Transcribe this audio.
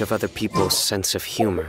of other people's sense of humor.